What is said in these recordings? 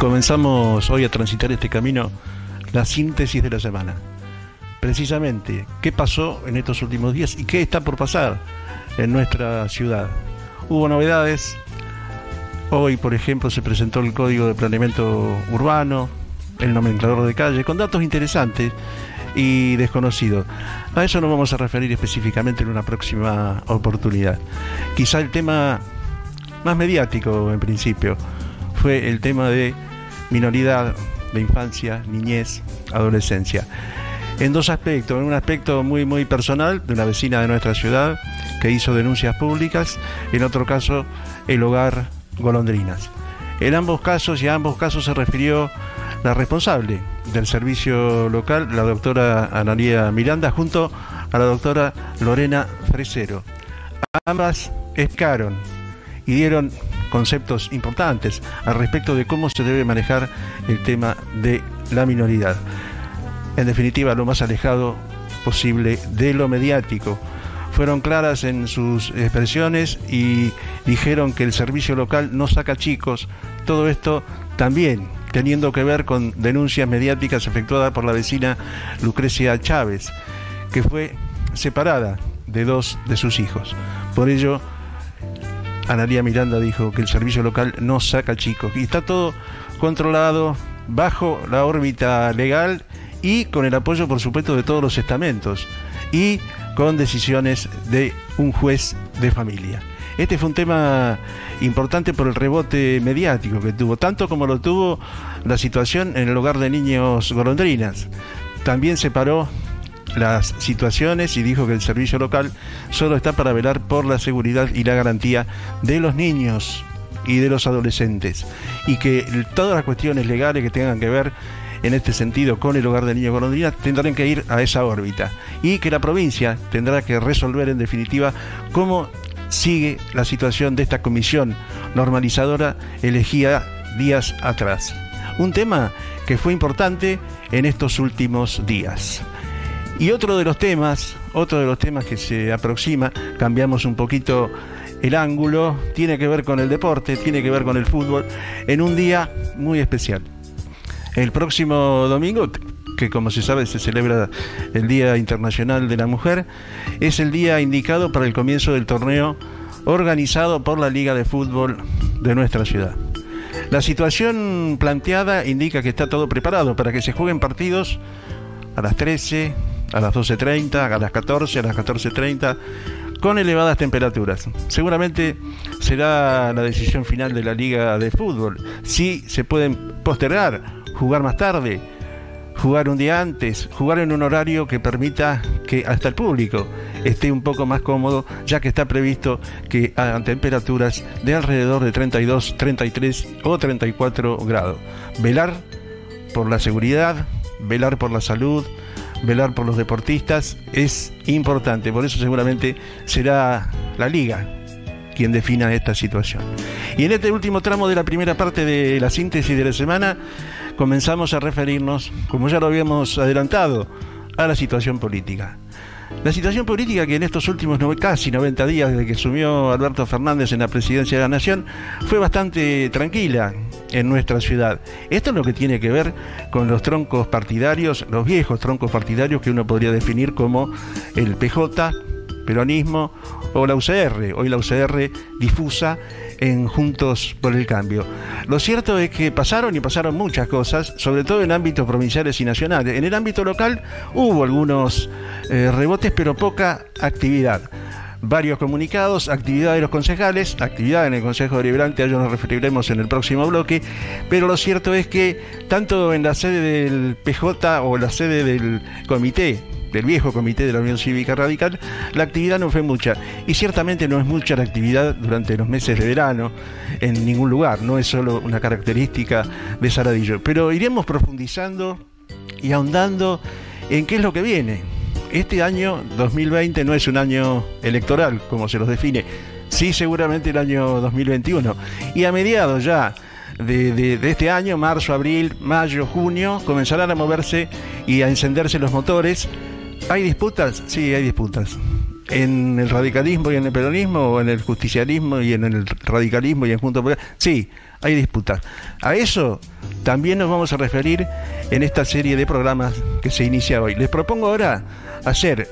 Comenzamos hoy a transitar este camino, la síntesis de la semana. Precisamente, ¿qué pasó en estos últimos días y qué está por pasar en nuestra ciudad? Hubo novedades. Hoy, por ejemplo, se presentó el Código de Planeamiento Urbano, el nomenclador de calle, con datos interesantes y desconocidos. A eso nos vamos a referir específicamente en una próxima oportunidad. Quizá el tema más mediático en principio fue el tema de minoridad de infancia, niñez, adolescencia. En dos aspectos, en un aspecto muy muy personal de una vecina de nuestra ciudad que hizo denuncias públicas, en otro caso el hogar Golondrinas. En ambos casos y a ambos casos se refirió la responsable del servicio local, la doctora Analia Miranda, junto a la doctora Lorena Fresero. Ambas escaron y dieron conceptos importantes al respecto de cómo se debe manejar el tema de la minoridad. En definitiva, lo más alejado posible de lo mediático. Fueron claras en sus expresiones y dijeron que el servicio local no saca chicos. Todo esto también teniendo que ver con denuncias mediáticas efectuadas por la vecina Lucrecia Chávez, que fue separada de dos de sus hijos. Por ello, Analia Miranda dijo que el servicio local no saca chicos y está todo controlado bajo la órbita legal y con el apoyo, por supuesto, de todos los estamentos y con decisiones de un juez de familia. Este fue un tema importante por el rebote mediático que tuvo, tanto como lo tuvo la situación en el hogar de niños golondrinas. También se paró las situaciones y dijo que el servicio local solo está para velar por la seguridad y la garantía de los niños y de los adolescentes y que todas las cuestiones legales que tengan que ver en este sentido con el hogar de niños golondrinas tendrán que ir a esa órbita y que la provincia tendrá que resolver en definitiva cómo sigue la situación de esta comisión normalizadora elegida días atrás. Un tema que fue importante en estos últimos días. Y otro de los temas, otro de los temas que se aproxima, cambiamos un poquito el ángulo, tiene que ver con el deporte, tiene que ver con el fútbol, en un día muy especial. El próximo domingo, que como se sabe se celebra el Día Internacional de la Mujer, es el día indicado para el comienzo del torneo organizado por la Liga de Fútbol de nuestra ciudad. La situación planteada indica que está todo preparado para que se jueguen partidos a las 13, a las 12.30, a las 14, a las 14.30, con elevadas temperaturas. Seguramente será la decisión final de la Liga de Fútbol. Si se pueden postergar, jugar más tarde, jugar un día antes, jugar en un horario que permita que hasta el público esté un poco más cómodo, ya que está previsto que a temperaturas de alrededor de 32, 33 o 34 grados. Velar por la seguridad, velar por la salud, velar por los deportistas es importante, por eso seguramente será la liga quien defina esta situación. Y en este último tramo de la primera parte de la síntesis de la semana, comenzamos a referirnos, como ya lo habíamos adelantado, a la situación política. La situación política que en estos últimos casi 90 días desde que asumió Alberto Fernández en la presidencia de la Nación fue bastante tranquila en nuestra ciudad. Esto es lo que tiene que ver con los troncos partidarios, los viejos troncos partidarios que uno podría definir como el PJ, peronismo o la UCR. Hoy la UCR difusa en Juntos por el Cambio. Lo cierto es que pasaron y pasaron muchas cosas, sobre todo en ámbitos provinciales y nacionales. En el ámbito local hubo algunos eh, rebotes, pero poca actividad varios comunicados, actividad de los concejales, actividad en el Consejo Deliberante, a ello nos referiremos en el próximo bloque, pero lo cierto es que tanto en la sede del PJ o la sede del comité del viejo comité de la Unión Cívica Radical, la actividad no fue mucha. Y ciertamente no es mucha la actividad durante los meses de verano en ningún lugar, no es solo una característica de Saradillo. Pero iremos profundizando y ahondando en qué es lo que viene este año 2020 no es un año electoral, como se los define, sí seguramente el año 2021. Y a mediados ya de, este año, marzo, abril, mayo, junio, comenzarán a moverse y a encenderse los motores. ¿Hay disputas? Sí, hay disputas. en el radicalismo y en el peronismo, o en el justicialismo y en el radicalismo y en Junto por Sí, hay disputas. A eso también nos vamos a referir en esta serie de programas que se inicia hoy. Les propongo ahora hacer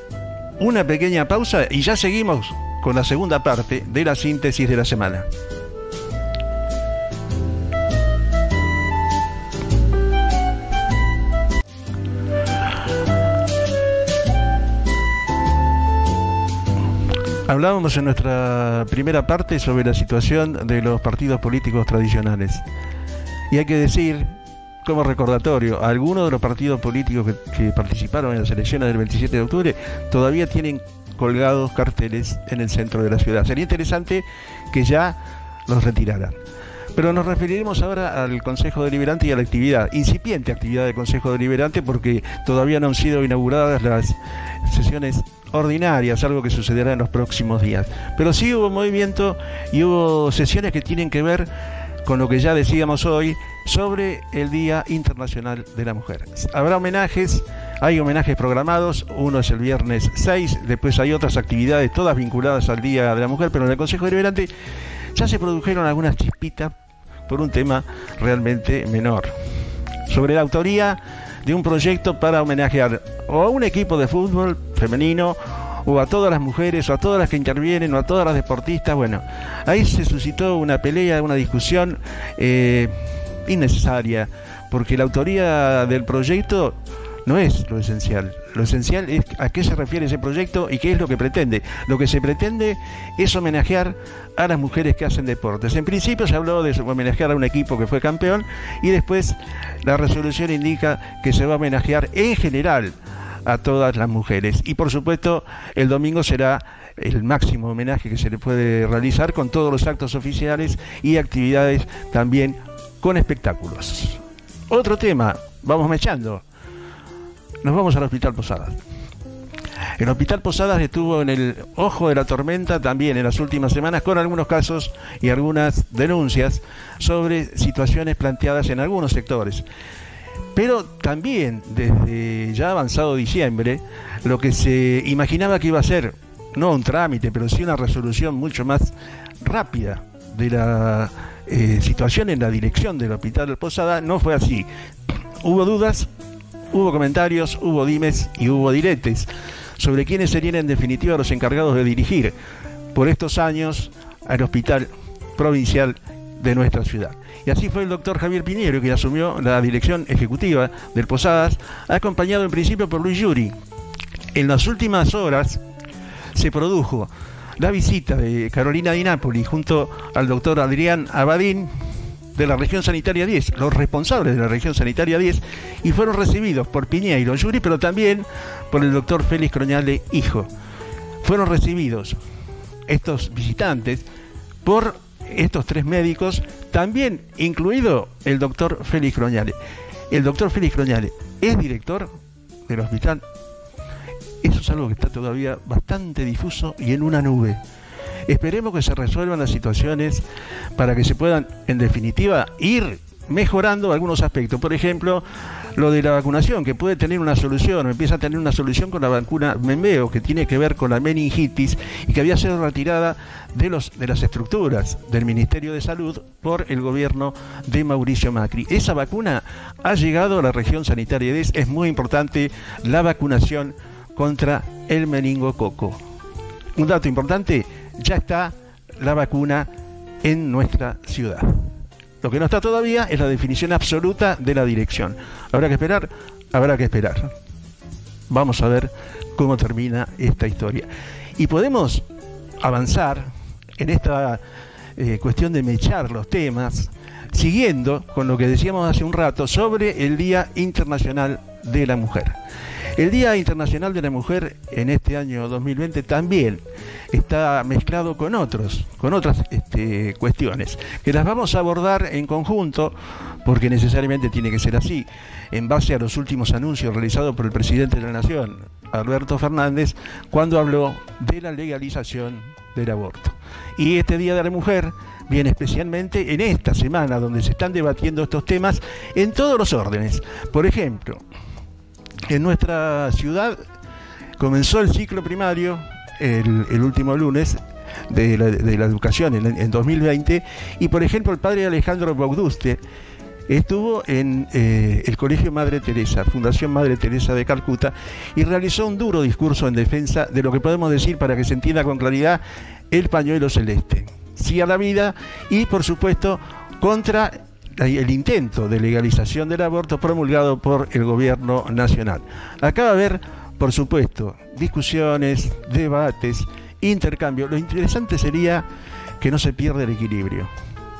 una pequeña pausa y ya seguimos con la segunda parte de la síntesis de la semana. Hablábamos en nuestra primera parte sobre la situación de los partidos políticos tradicionales. Y hay que decir, como recordatorio, algunos de los partidos políticos que, participaron en las elecciones del 27 de octubre todavía tienen colgados carteles en el centro de la ciudad. Sería interesante que ya los retiraran. Pero nos referiremos ahora al Consejo Deliberante y a la actividad, incipiente actividad del Consejo Deliberante, porque todavía no han sido inauguradas las sesiones ordinarias, algo que sucederá en los próximos días. Pero sí hubo movimiento y hubo sesiones que tienen que ver con lo que ya decíamos hoy sobre el Día Internacional de la Mujer. Habrá homenajes, hay homenajes programados, uno es el viernes 6, después hay otras actividades, todas vinculadas al Día de la Mujer, pero en el Consejo Deliberante ya se produjeron algunas chispitas por un tema realmente menor. Sobre la autoría de un proyecto para homenajear o a un equipo de fútbol femenino o a todas las mujeres o a todas las que intervienen o a todas las deportistas. Bueno, ahí se suscitó una pelea, una discusión eh, innecesaria, porque la autoría del proyecto no es lo esencial. Lo esencial es a qué se refiere ese proyecto y qué es lo que pretende. Lo que se pretende es homenajear a las mujeres que hacen deportes. En principio se habló de homenajear a un equipo que fue campeón y después la resolución indica que se va a homenajear en general a todas las mujeres. Y por supuesto, el domingo será el máximo homenaje que se le puede realizar con todos los actos oficiales y actividades también con espectáculos. Otro tema, vamos mechando nos vamos al Hospital Posadas. El Hospital Posadas estuvo en el ojo de la tormenta también en las últimas semanas con algunos casos y algunas denuncias sobre situaciones planteadas en algunos sectores. Pero también desde ya avanzado diciembre, lo que se imaginaba que iba a ser, no un trámite, pero sí una resolución mucho más rápida de la eh, situación en la dirección del Hospital Posada, no fue así. Hubo dudas, Hubo comentarios, hubo dimes y hubo diretes sobre quiénes serían en definitiva los encargados de dirigir por estos años al hospital provincial de nuestra ciudad. Y así fue el doctor Javier Piñero, que asumió la dirección ejecutiva del Posadas, acompañado en principio por Luis Yuri. En las últimas horas se produjo la visita de Carolina Di Napoli junto al doctor Adrián Abadín, de la región sanitaria 10, los responsables de la región sanitaria 10, y fueron recibidos por Piñeiro Yuri, pero también por el doctor Félix Croñale, hijo. Fueron recibidos estos visitantes por estos tres médicos, también incluido el doctor Félix Croñale. El doctor Félix Croñale es director del hospital. Eso es algo que está todavía bastante difuso y en una nube. Esperemos que se resuelvan las situaciones para que se puedan, en definitiva, ir mejorando algunos aspectos. Por ejemplo, lo de la vacunación, que puede tener una solución, empieza a tener una solución con la vacuna Membeo, que tiene que ver con la meningitis y que había sido retirada de, los, de las estructuras del Ministerio de Salud por el gobierno de Mauricio Macri. Esa vacuna ha llegado a la región sanitaria es muy importante la vacunación contra el meningococo. Un dato importante, ya está la vacuna en nuestra ciudad. Lo que no está todavía es la definición absoluta de la dirección. Habrá que esperar, habrá que esperar. Vamos a ver cómo termina esta historia. Y podemos avanzar en esta eh, cuestión de mechar los temas, siguiendo con lo que decíamos hace un rato sobre el Día Internacional de la Mujer. El Día Internacional de la Mujer en este año 2020 también está mezclado con otros, con otras este, cuestiones, que las vamos a abordar en conjunto, porque necesariamente tiene que ser así, en base a los últimos anuncios realizados por el presidente de la Nación, Alberto Fernández, cuando habló de la legalización del aborto. Y este Día de la Mujer viene especialmente en esta semana donde se están debatiendo estos temas en todos los órdenes. Por ejemplo, en nuestra ciudad comenzó el ciclo primario el, último lunes de la, educación en, 2020 y por ejemplo el padre Alejandro Bauduste estuvo en eh, el Colegio Madre Teresa, Fundación Madre Teresa de Calcuta, y realizó un duro discurso en defensa de lo que podemos decir para que se entienda con claridad el pañuelo celeste. Sí a la vida y por supuesto contra el intento de legalización del aborto promulgado por el gobierno nacional. Acá va a haber, por supuesto, discusiones, debates, intercambios. Lo interesante sería que no se pierda el equilibrio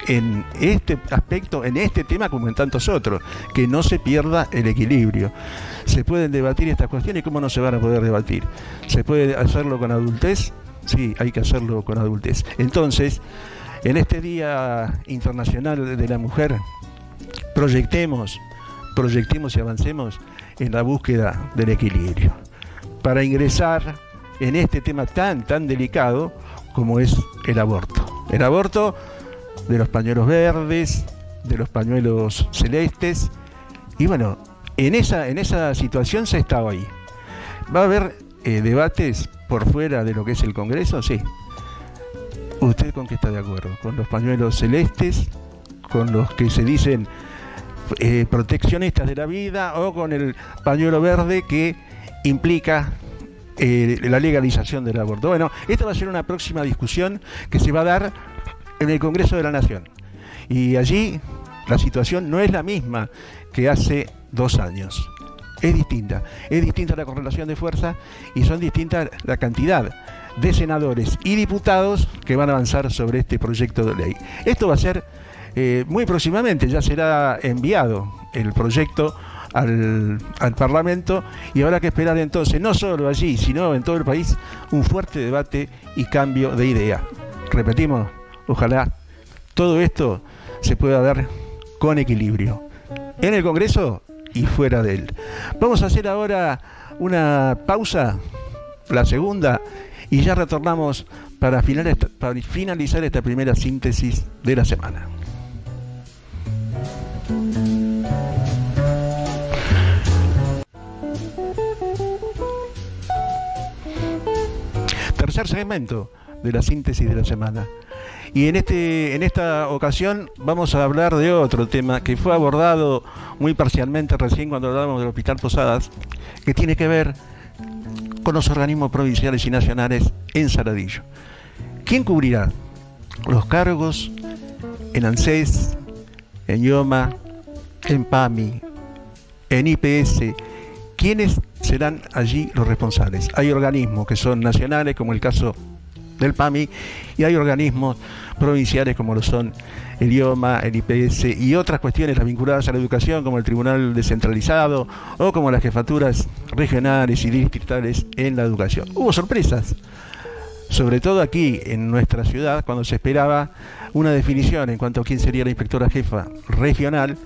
en este aspecto, en este tema como en tantos otros, que no se pierda el equilibrio. Se pueden debatir estas cuestiones, ¿cómo no se van a poder debatir? ¿Se puede hacerlo con adultez? Sí, hay que hacerlo con adultez. Entonces, en este Día Internacional de la Mujer, proyectemos, proyectemos y avancemos en la búsqueda del equilibrio. Para ingresar en este tema tan, tan delicado como es el aborto. El aborto de los pañuelos verdes, de los pañuelos celestes. Y bueno, en esa, en esa situación se ha estado ahí. ¿Va a haber eh, debates por fuera de lo que es el Congreso? Sí. ¿Usted con qué está de acuerdo? ¿Con los pañuelos celestes? ¿Con los que se dicen eh, proteccionistas de la vida? ¿O con el pañuelo verde que implica eh, la legalización del aborto? Bueno, esta va a ser una próxima discusión que se va a dar en el Congreso de la Nación. Y allí la situación no es la misma que hace dos años. Es distinta. Es distinta la correlación de fuerza y son distintas la cantidad de senadores y diputados que van a avanzar sobre este proyecto de ley. Esto va a ser eh, muy próximamente, ya será enviado el proyecto al, al, Parlamento y habrá que esperar entonces, no solo allí, sino en todo el país, un fuerte debate y cambio de idea. Repetimos, Ojalá todo esto se pueda dar con equilibrio en el Congreso y fuera de él. Vamos a hacer ahora una pausa, la segunda, y ya retornamos para, finalizar esta primera síntesis de la semana. Tercer segmento de la síntesis de la semana. Y en, este, en esta ocasión vamos a hablar de otro tema que fue abordado muy parcialmente recién cuando hablábamos del Hospital Posadas, que tiene que ver con los organismos provinciales y nacionales en Saladillo. ¿Quién cubrirá los cargos en ANSES, en IOMA, en PAMI, en IPS? ¿Quiénes serán allí los responsables? Hay organismos que son nacionales, como el caso del PAMI y hay organismos provinciales como lo son el IOMA, el IPS y otras cuestiones vinculadas a la educación como el Tribunal Descentralizado o como las jefaturas regionales y distritales en la educación. Hubo sorpresas, sobre todo aquí en nuestra ciudad, cuando se esperaba una definición en cuanto a quién sería la inspectora jefa regional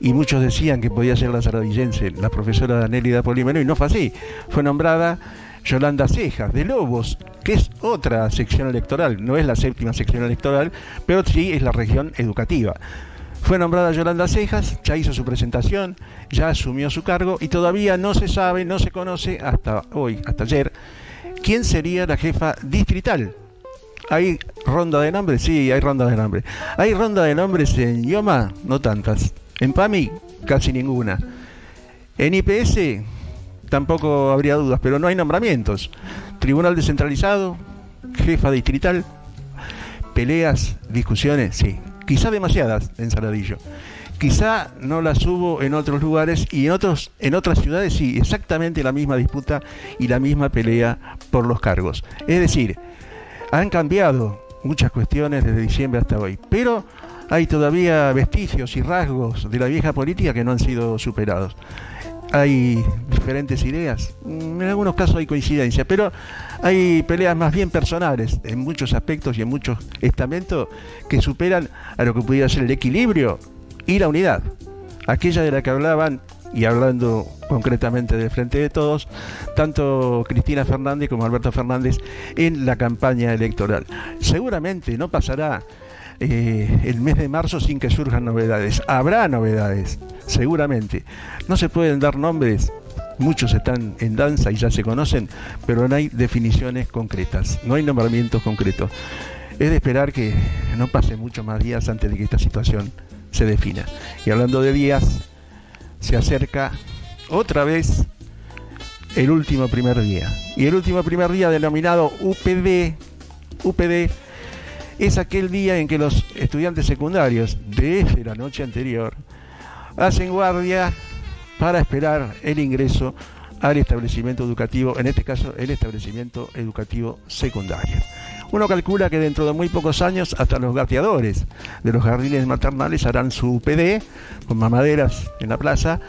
y muchos decían que podía ser la saravillense, la profesora Danélida Polimeno, y no fue así. Fue nombrada Yolanda Cejas, de Lobos, que es otra sección electoral, no es la séptima sección electoral, pero sí es la región educativa. Fue nombrada Yolanda Cejas, ya hizo su presentación, ya asumió su cargo y todavía no se sabe, no se conoce hasta hoy, hasta ayer, quién sería la jefa distrital. ¿Hay ronda de nombres? Sí, hay ronda de nombres. ¿Hay ronda de nombres en Yoma? No tantas. En PAMI, casi ninguna. En IPS, tampoco habría dudas, pero no hay nombramientos. Tribunal descentralizado, jefa distrital, peleas, discusiones, sí. Quizá demasiadas en Saladillo. Quizá no las hubo en otros lugares y en, otros, en otras ciudades sí, exactamente la misma disputa y la misma pelea por los cargos. Es decir, han cambiado muchas cuestiones desde diciembre hasta hoy, pero hay todavía vestigios y rasgos de la vieja política que no han sido superados hay diferentes ideas, en algunos casos hay coincidencia, pero hay peleas más bien personales en muchos aspectos y en muchos estamentos que superan a lo que pudiera ser el equilibrio y la unidad. Aquella de la que hablaban, y hablando concretamente del Frente de Todos, tanto Cristina Fernández como Alberto Fernández en la campaña electoral. Seguramente no pasará eh, el mes de marzo sin que surjan novedades. Habrá novedades, seguramente. No se pueden dar nombres muchos están en danza y ya se conocen, pero no hay definiciones concretas, no hay nombramientos concretos. Es de esperar que no pase muchos más días antes de que esta situación se defina. Y hablando de días, se acerca otra vez el último primer día. Y el último primer día denominado UPD, UPD es aquel día en que los estudiantes secundarios, desde la noche anterior, hacen guardia para esperar el ingreso al establecimiento educativo, en este caso el establecimiento educativo secundario. Uno calcula que dentro de muy pocos años hasta los gateadores de los jardines maternales harán su PD con mamaderas en la plaza,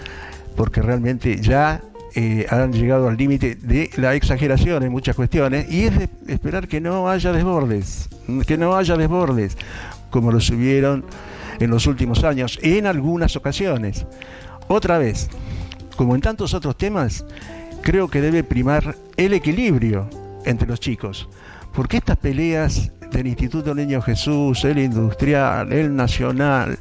porque realmente ya eh, han llegado al límite de la exageración en muchas cuestiones y es de esperar que no haya desbordes, que no haya desbordes como los hubieron en los últimos años en algunas ocasiones. Otra vez, como en tantos otros temas, creo que debe primar el equilibrio entre los chicos. Porque estas peleas del Instituto Niño Jesús, el industrial, el nacional,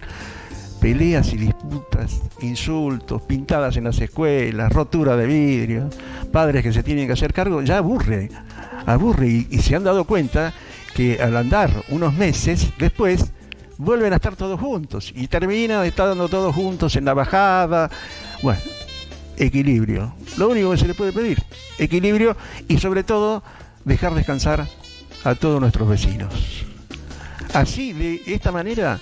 peleas y disputas, insultos, pintadas en las escuelas, rotura de vidrio, padres que se tienen que hacer cargo, ya aburre, aburre y, se han dado cuenta que al andar unos meses después vuelven a estar todos juntos y terminan estando todos juntos en la bajada. Bueno, equilibrio. Lo único que se le puede pedir, equilibrio y sobre todo dejar descansar a todos nuestros vecinos. Así, de esta manera,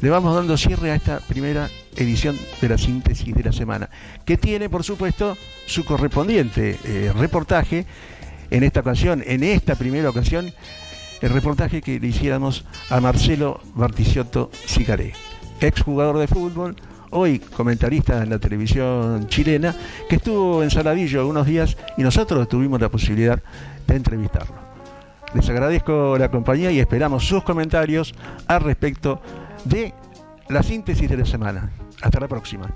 le vamos dando cierre a esta primera edición de la síntesis de la semana, que tiene, por supuesto, su correspondiente eh, reportaje en esta ocasión, en esta primera ocasión, el reportaje que le hiciéramos a Marcelo Barticiotto Sicaré, exjugador de fútbol, hoy comentarista en la televisión chilena, que estuvo en Saladillo algunos días y nosotros tuvimos la posibilidad de entrevistarlo. Les agradezco la compañía y esperamos sus comentarios al respecto de la síntesis de la semana. Hasta la próxima.